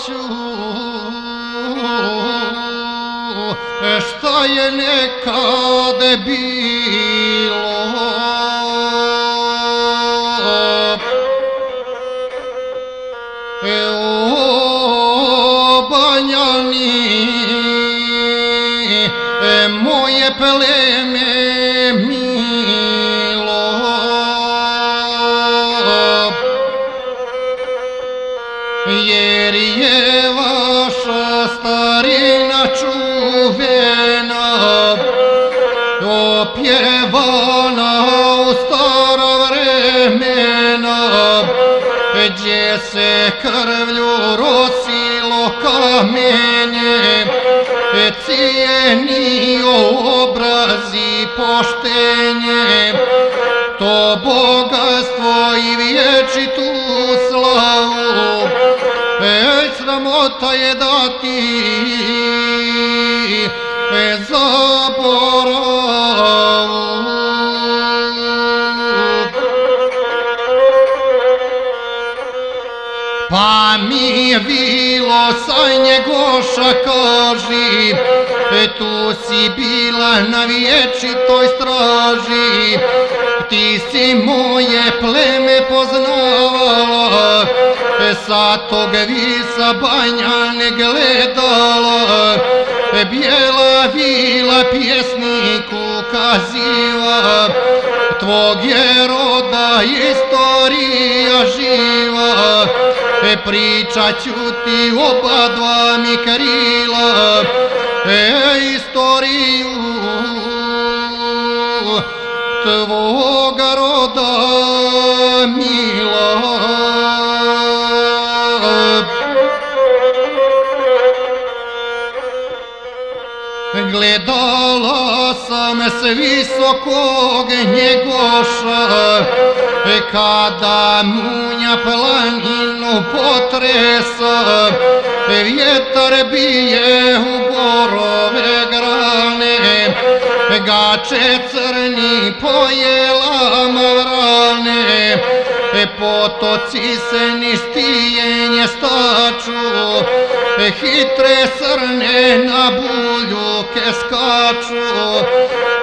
Ej, zapjevaću šta je nekade bilo? E o Banjani e, moje pleme obrazi poštenje to bogatstvo i vječitu slavu. Ej, sramota je dati zaboravu Pa mi je bilo sa njegoša kaži Tu si bila na vječitoj straži Ti si moje pleme poznavala e, Sa tog visa banja ne gledala e, Bijela vila pjesniku kaziva. Tvog je roda istorija živa. E pričat ću ti oba dva mi krila E istoriju tvoga roda mila Gledala sam s visokog njegoša Kada munja planinu potresa Vjetar bije u borove grane Gače crni pojela vrane Potoci se niz tijenje staču Hitre srne na buljuke skaču.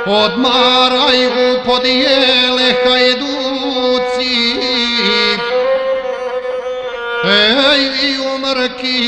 Odmaraju pod jele hajduci Ej, vi umrki,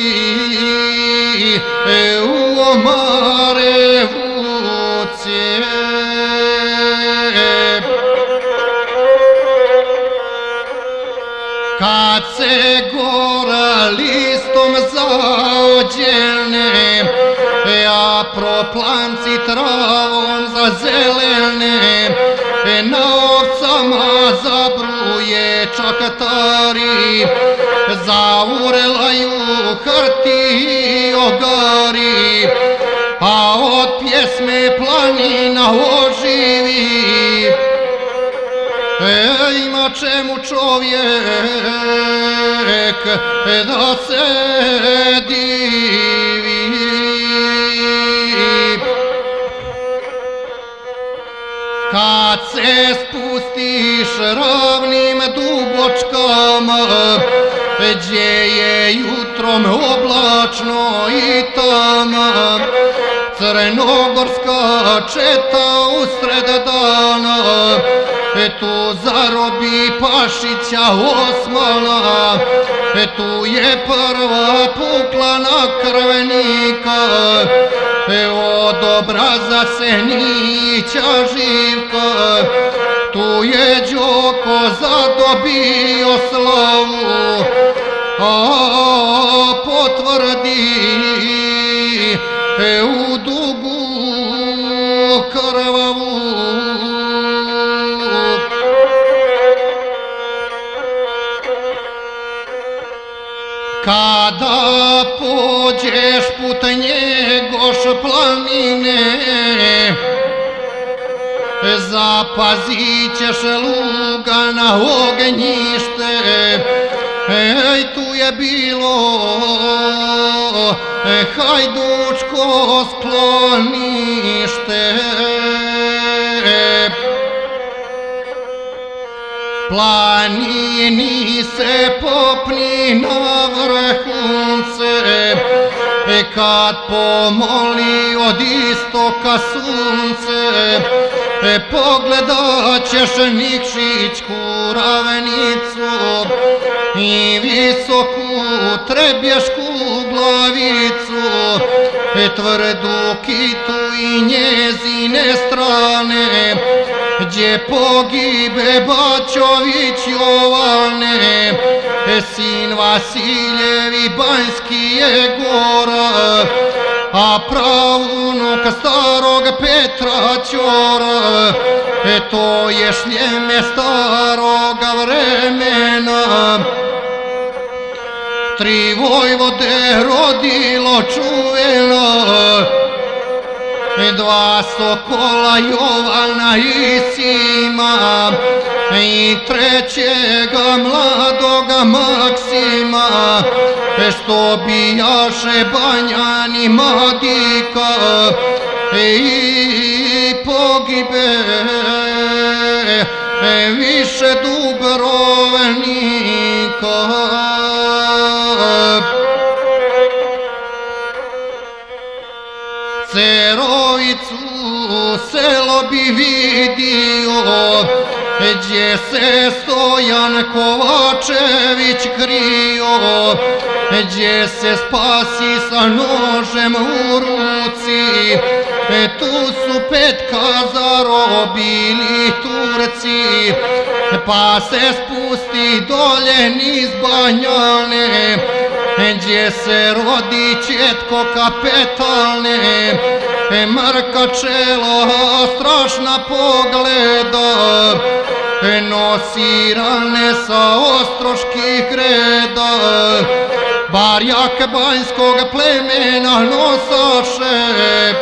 A proplanci travom zazelene Na ovcama zabruje čakatari Zaurelaju hrti ogari A od pjesme planina oživi. Ej, na čemu čovjek da se divi ravnim dubočkama Gdje je jutrom oblačno i tama. Crnogorska četa usred dana tu zarobi Pašića Osmana. Tu je prva pukla na krvenika od obraza Senića Živka Tu je Đoko zadobio slavu A potvrdi e u dugu krvavu. Kada pođeš put njegoš planine Zapazit ćeš luga na ognjište. Ej, tu je bilo e, hajdučko sklonište. Planini se popni na vrhunce, kad pomoli od istoka sunce, pogledat ćeš Nikšićku ravenicu i visoku trebješku glavicu, tvrdu kitu i njezine strane, gdje pogibe Bačović Jovane, sin Vasiljevi Banjski je gora, a pravunuk starog Petra Ćora, e to je šljeme staroga vremena. Tri vojvode rodilo čuveno, dva sokola Jovana i Sima i trećega mladoga Maksima. Što bijaše Banjani Madika i pogibe više Dubrovnika Cerovicu selo bi vidio gdje se Stojan Kovačević krio gdje se spasi sa nožem u ruci. Tu su petka zarobili Turci pa se spusti dolje niz Banjane gdje se rodi četko kapetalne, mrka čelo, strašna pogleda, nosi rane sa ostroških greda, barjak banjskog plemena nosaše,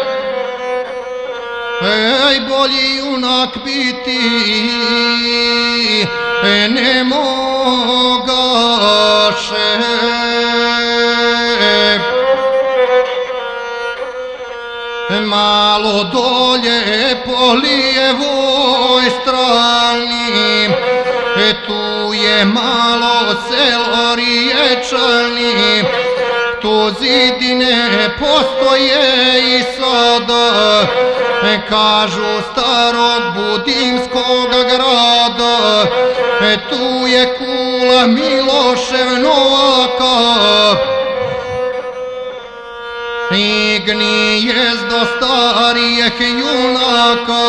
Ej, bolji junak biti ne mogaše. Dolje po lijevoj strani, tu je malo selo riječani, tu zidine postoje i sada, kažu starog budimskog grada, tu je kula Milošev Novaka, i gnijezdo starijeh junaka,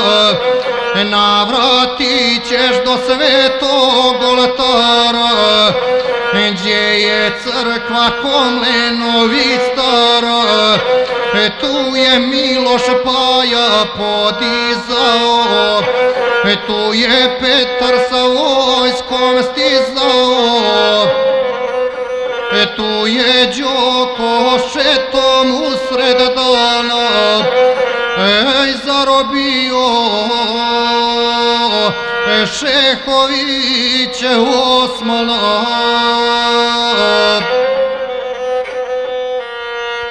navratit ćeš do svetog oltara, gdje je crkva Komlenovi stara, tu je Miloš Paja podizao, tu je Petar sa vojskom stizao, tu je Đoko šetom usred dana, ej zarobio Šehoviće Osmana.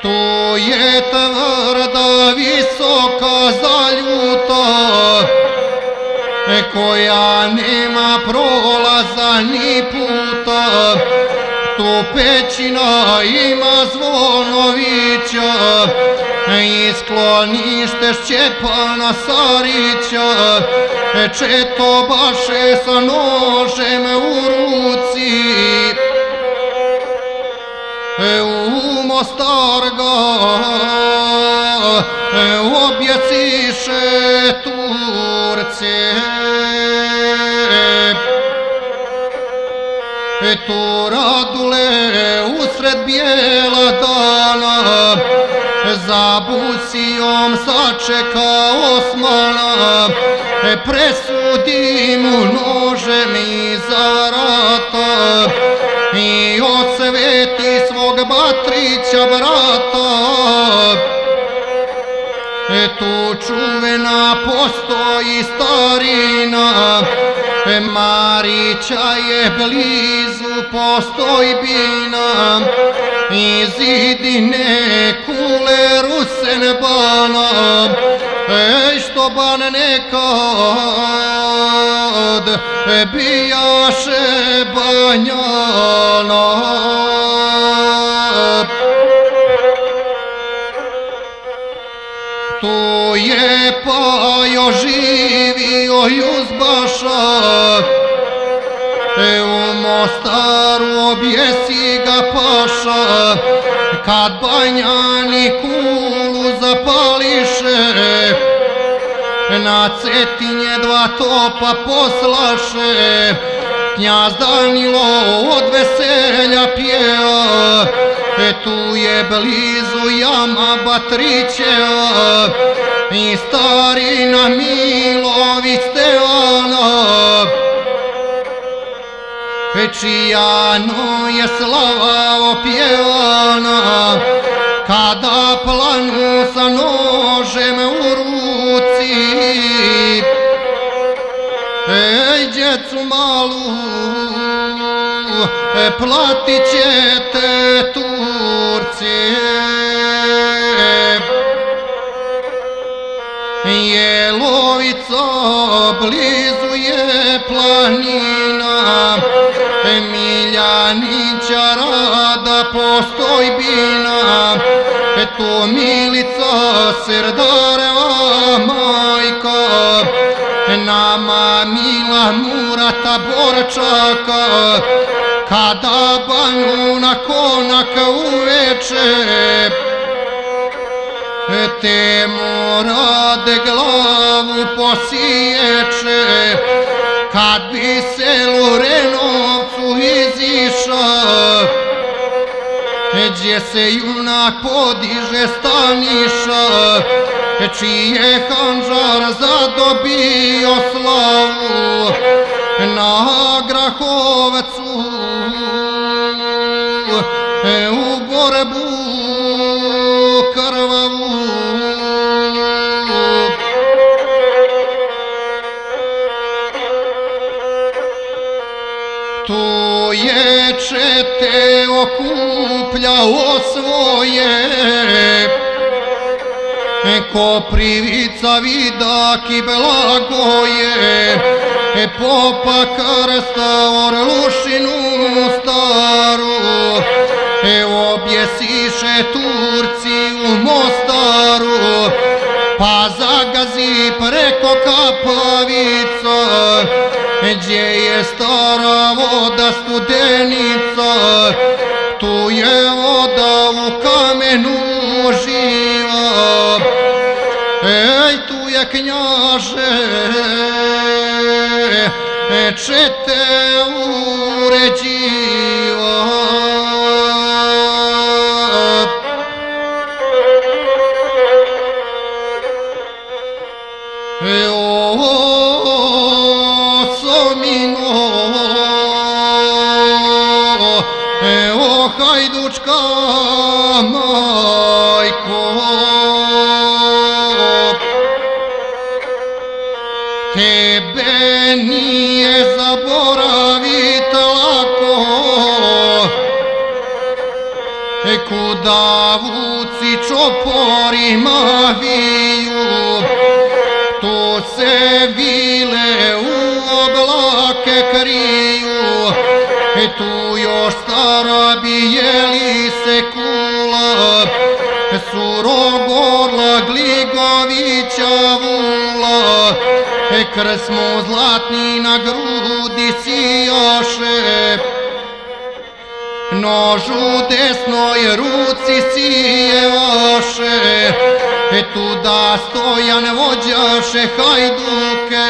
Tu je tvrda visoka zaljuta, koja nema prolaza ni puta, tu pećina ima zvonovića. I sklonište Šćepana Sarića. Četo baše sa nožem u ruci. U Mostar ga objeciše Turce. Tu radule usred bijela dana za busijom sačeka Osmana presudi mu nožem iza vrata i osveti svog Batrića brata tu čuvena postoji starina Marića je blizu postojbina i zidine kule Rusen bana Ej što čoban nekad bijaše banjana pa još živio Juzbaša E u Mostaru objesi ga paša. Kad banjani kulu zapališe Na cetinje dva topa poslaše. Knjaz Danilo od veselja pjeva. E tu je blizu jama Batrićeva I starina Milović Stevana čijano je slava opjevana. Kada planu sa nožem u ruci Ej, djecu malu, platit ćete Turci blizu je planina. Miljanića rada postojbina To milica srdareva majka. Nama mila murata borčaka. Kada banju na konak uveče te morade glavu posiječe. Kad bi se Lorenovcu iziša gdje se junak podiže staniša čije hanžar zadobio slavu na Grahovcu okupljao svoje. Koprivica vidak i blagoje Popa krsta orlušinu staru. Objesiše Turci u Mostaru. Pa zagazi preko kapavica. Gdje je stara voda studenica Ej, Kuda vuci čoporima viju Tu se vile u oblake kriju. Tu još stara bijeli se kula Surogorla Gligovića vula. Krs mu zlatni na grudi sijaše Nož u desnoj ruci sijevaše Tuda stojan vođaše hajduke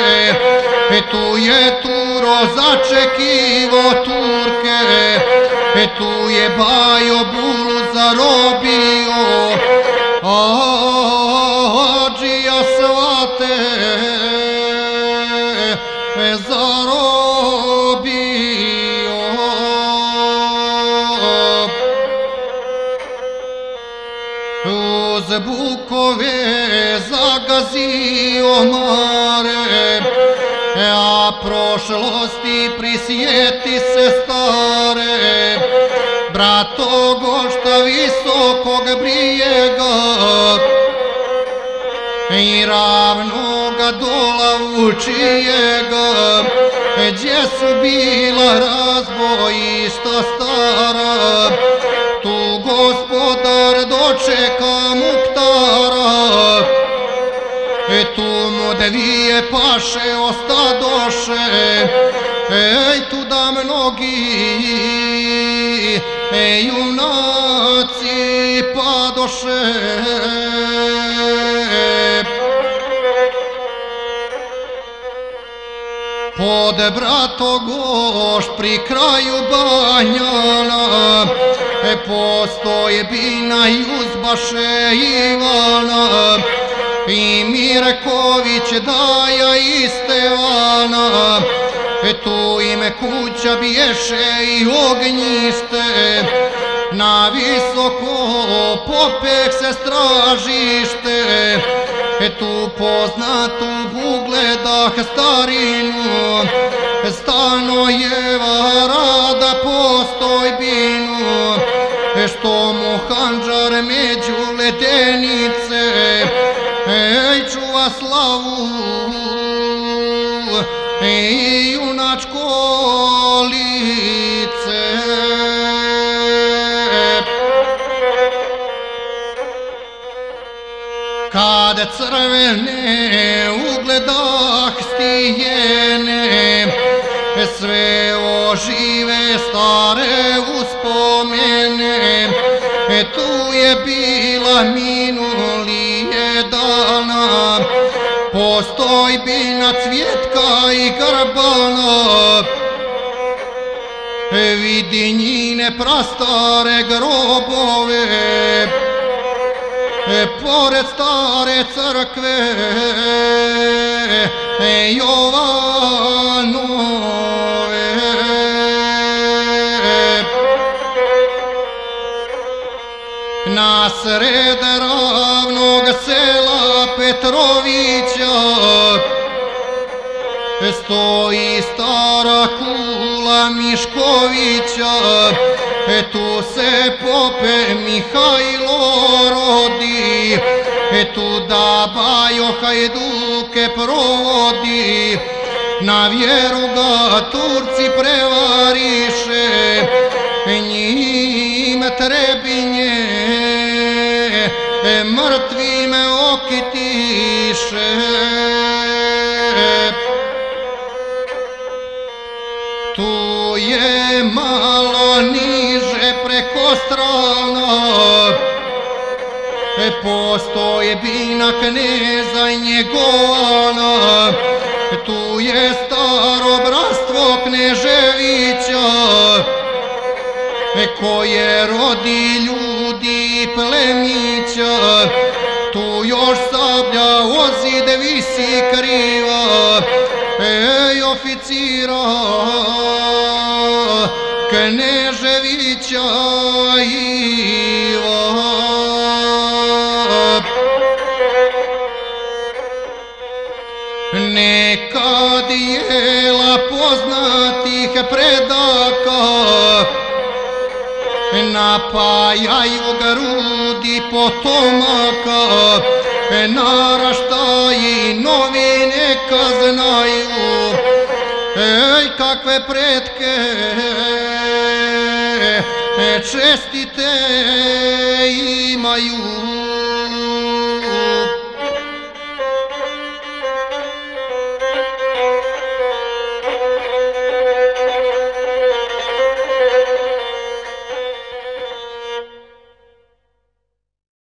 Tu je Turo začekivo Turke. Tu je Bajo bulu zarobio visokog brijega. I ravnog radola vučijega, gdje su bila razbojista stara, tu gospodar dočeka muktara, e tu mu dvije paše ostadoše, ej tu da mnogi e, junaci padoše. Pod brato goš pri kraju banjana e, Postoje bina i uzbaše Ivana I Mirković daja i Stevana e, Tu ime kuća bješe i ognjiste Na visoko popek se stražište. E tu poznatu ugledah starinu, Stanojeva rada postojbinu, e što mu hanđar među letenice, crvene ugledah stijene, sve ožive stare uspomene, tu je bila minulije dana, postojbina cvjetka i grbana, vidi njine prastare grobove, pored stare crkve e Jovanove. Na sred ravnog sela Petrovića stoji stara kula Miškovića, e tu se pope Mihajlo rodi, e tu da bajo hajduke provodi, na vjeru ga Turci prevariše, njim trebinje, e mrtvime okitiše. Strana, e postoje bina kneza i njegovana, tu je staro bratstvo Kneževića, e koje rodi ljudi i plemića, tu još sablja ozide visi kriva, ej oficira poznatih predaka napajaju grudi potomaka naraštaji novi neka znaju ej kakve pretke. Čestite imaju